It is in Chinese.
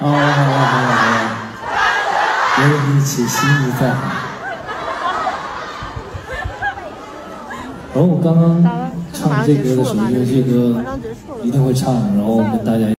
哦好好好好好我有力气心意在。然后我刚刚唱这歌的时候因为这歌一定会唱然后跟大家